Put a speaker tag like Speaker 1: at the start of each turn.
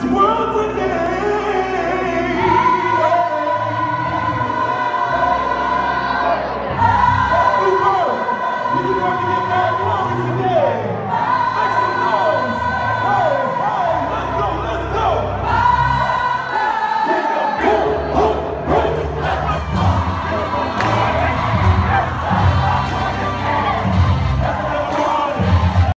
Speaker 1: this world.